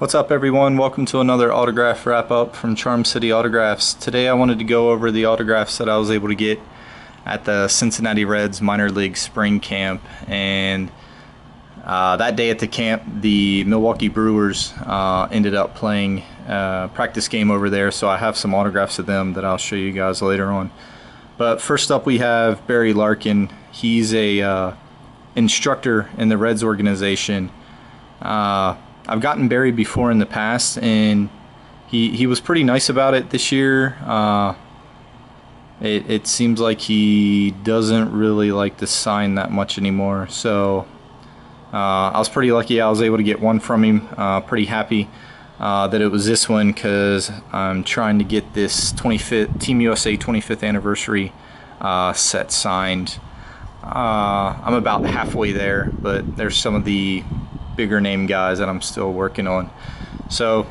What's up everyone? Welcome to another autograph wrap up from Charm City Autographs. Today I wanted to go over the autographs that I was able to get at the Cincinnati Reds minor league spring camp and uh, that day at the camp the Milwaukee Brewers uh, ended up playing a practice game over there so I have some autographs of them that I'll show you guys later on. But first up we have Barry Larkin. He's a uh, instructor in the Reds organization. Uh, I've gotten Barry before in the past, and he he was pretty nice about it this year. Uh, it it seems like he doesn't really like to sign that much anymore. So uh, I was pretty lucky. I was able to get one from him. Uh, pretty happy. Uh, that it was this one because I'm trying to get this 25th Team USA 25th anniversary uh, set signed. Uh, I'm about halfway there, but there's some of the bigger name guys that I'm still working on. So,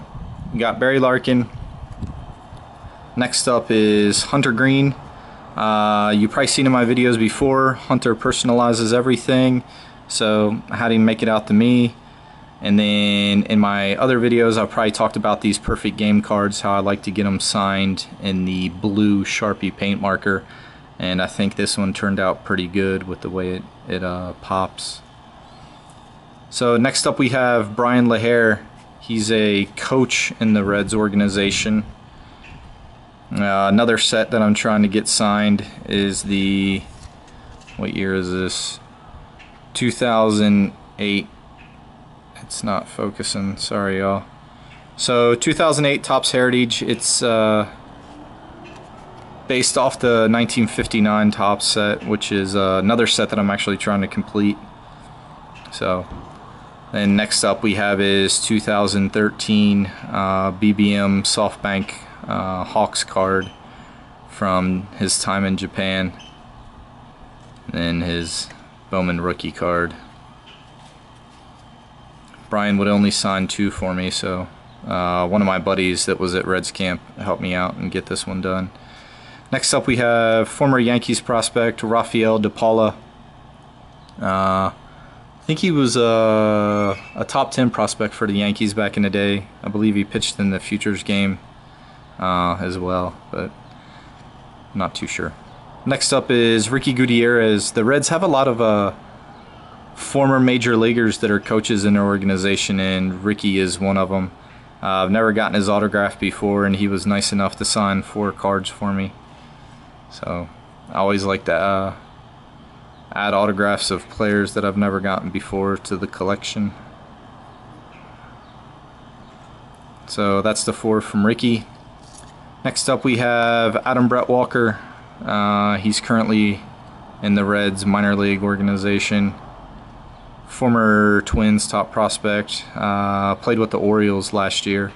got Barry Larkin. Next up is Hunter Greene. Uh, you probably seen in my videos before. Hunter personalizes everything, so I had him make it out to me. And then in my other videos, I've probably talked about these perfect game cards, how I like to get them signed in the blue Sharpie paint marker. And I think this one turned out pretty good with the way it, it uh, pops. So next up we have Bryan LaHair. He's a coach in the Reds organization. Uh, another set that I'm trying to get signed is the, what year is this? 2008. It's not focusing, sorry y'all. So 2008 Topps Heritage, it's uh, based off the 1959 Topps set, which is uh, another set that I'm actually trying to complete. So and next up we have is 2013 uh, BBM SoftBank uh, Hawks card from his time in Japan. And his Bowman rookie card. Bryan would only sign two for me, so uh, one of my buddies that was at Reds camp helped me out and get this one done. Next up we have former Yankees prospect Rafael De Paula. Uh, think he was a, a top 10 prospect for the Yankees back in the day. I believe he pitched in the Futures game uh, as well, but I'm not too sure. Next up is Ricky Gutierrez. The Reds have a lot of uh, former major leaguers that are coaches in their organization, and Ricky is one of them. Uh, I've never gotten his autograph before, and he was nice enough to sign four cards for me. So I always like to uh, add autographs of players that I've never gotten before to the collection. So that's the four from Ricky. Next up we have Adam Brett Walker. Uh, he's currently in the Reds minor league organization. Former Twins top prospect. Uh, played with the Orioles last year.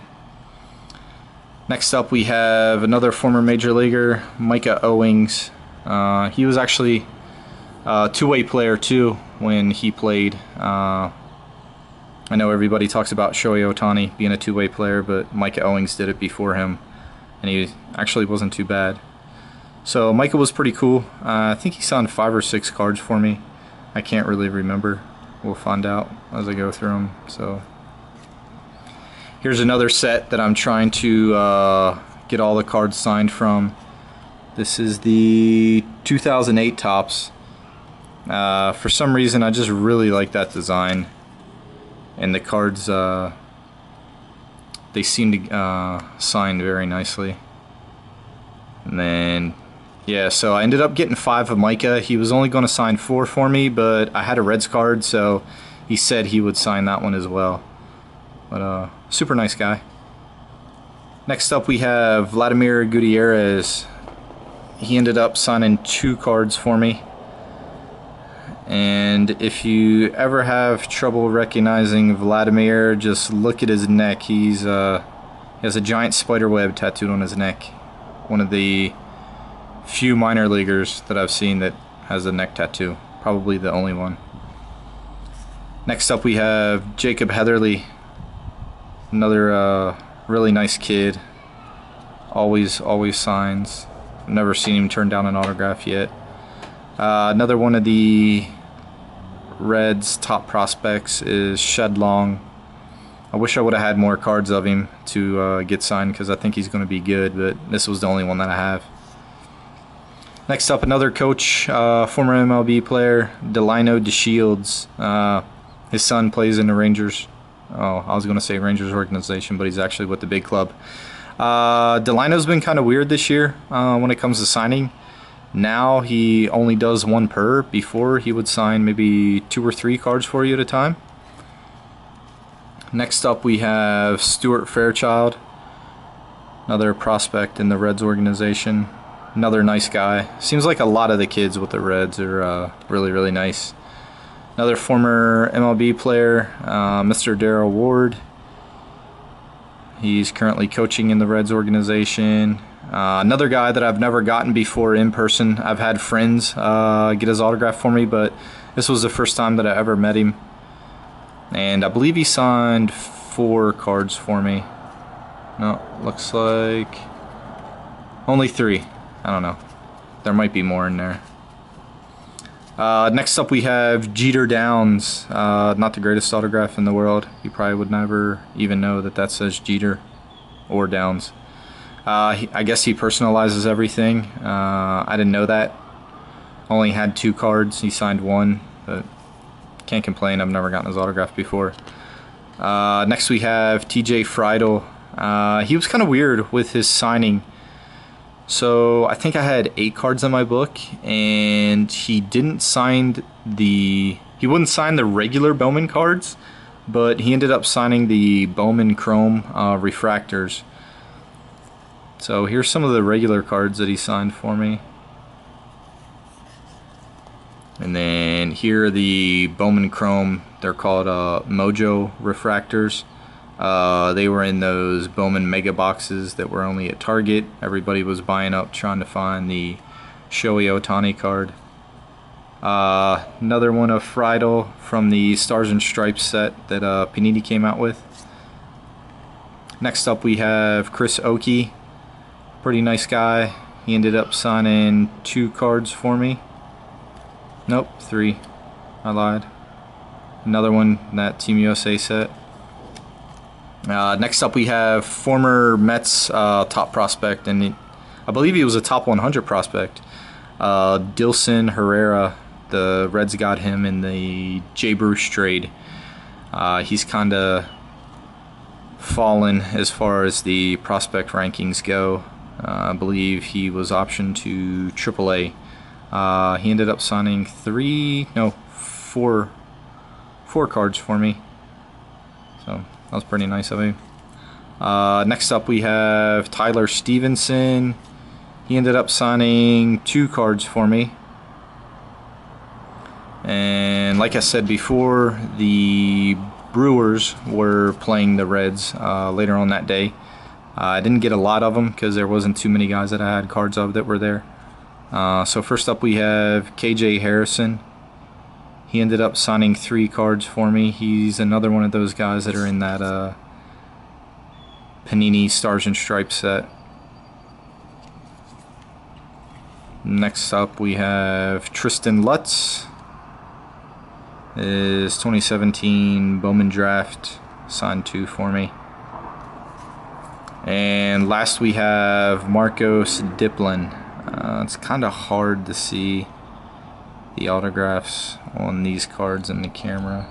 Next up we have another former major leaguer, Micah Owings. Uh, he was actually uh, two-way player too when he played. Uh, I know everybody talks about Shohei Ohtani being a two-way player, but Micah Owings did it before him, and he actually wasn't too bad. So Micah was pretty cool. Uh, I think he signed five or six cards for me. I can't really remember. We'll find out as I go through them. So here's another set that I'm trying to uh, get all the cards signed from. This is the 2008 Topps. Uh, for some reason, I just really like that design. And the cards, uh, they seem to uh, sign very nicely. And then, yeah, so I ended up getting five of Micah. He was only going to sign four for me, but I had a Reds card, so he said he would sign that one as well. But, uh, super nice guy. Next up, we have Vladimir Gutierrez. He ended up signing two cards for me. And if you ever have trouble recognizing Vladimir, just look at his neck. He's uh, he has a giant spider web tattooed on his neck. One of the few minor leaguers that I've seen that has a neck tattoo. Probably the only one. Next up we have Jacob Heatherly. Another uh, really nice kid. Always, always signs. I've never seen him turn down an autograph yet. Uh, another one of the Reds' top prospects is Shed Long. I wish I would have had more cards of him to uh, get signed because I think he's going to be good, but this was the only one that I have. Next up, another coach, uh, former MLB player, Delino DeShields. Uh, his son plays in the Rangers. Oh, I was going to say Rangers organization, but he's actually with the big club. Uh, Delino's been kind of weird this year uh, when it comes to signing. Now he only does one per. Before he would sign maybe two or three cards for you at a time. Next up, we have Stuart Fairchild, another prospect in the Reds organization. Another nice guy. Seems like a lot of the kids with the Reds are uh, really, really nice. Another former MLB player, uh, Mr. Daryle Ward. He's currently coaching in the Reds organization. Uh, another guy that I've never gotten before in person. I've had friends uh, get his autograph for me, but this was the first time that I ever met him and I believe he signed four cards for me. No, looks like only three. I don't know. There might be more in there. Uh, next up we have Jeter Downs. Uh, not the greatest autograph in the world. You probably would never even know that that says Jeter or Downs. Uh, he, I guess he personalizes everything. Uh, I didn't know that. Only had two cards. He signed one, but can't complain. I've never gotten his autograph before. Uh, next we have TJ Friedl. Uh, he was kind of weird with his signing. So I think I had eight cards in my book, and he didn't sign the he wouldn't sign the regular Bowman cards, but he ended up signing the Bowman Chrome uh, refractors. So here's some of the regular cards that he signed for me. And then here are the Bowman Chrome. They're called uh, Mojo refractors. Uh, they were in those Bowman mega boxes that were only at Target. Everybody was buying up trying to find the Shohei Ohtani card. Uh, another one of Friedl from the Stars and Stripes set that uh, Panini came out with. Next up we have Chris Okey. Pretty nice guy. He ended up signing two cards for me. Nope, three. I lied. Another one, in that Team USA set. Uh, next up, we have former Mets uh, top prospect, and he, I believe he was a top 100 prospect. Uh, Dilson Herrera. The Reds got him in the Jay Bruce trade. Uh, he's kind of fallen as far as the prospect rankings go. Uh, I believe he was optioned to AAA uh, he ended up signing three, no, four, four cards for me. So that was pretty nice of him. Uh, next up, we have Tyler Stephenson. He ended up signing two cards for me. And like I said before, the Brewers were playing the Reds uh, later on that day. Uh, I didn't get a lot of them because there wasn't too many guys that I had cards of that were there. Uh, so first up we have KJ Harrison. He ended up signing three cards for me. He's another one of those guys that are in that uh, Panini Stars and Stripes set. Next up we have Tristen Lutz. Is 2017 Bowman Draft signed two for me. And last we have Marcos Diplan. Uh, it's kind of hard to see the autographs on these cards in the camera.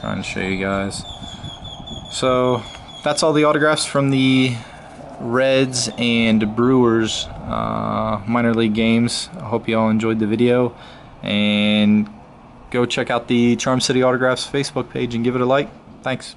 Trying to show you guys. So that's all the autographs from the Reds and Brewers uh, minor league games. I hope you all enjoyed the video and go check out the Charm City Autographs Facebook page and give it a like. Thanks.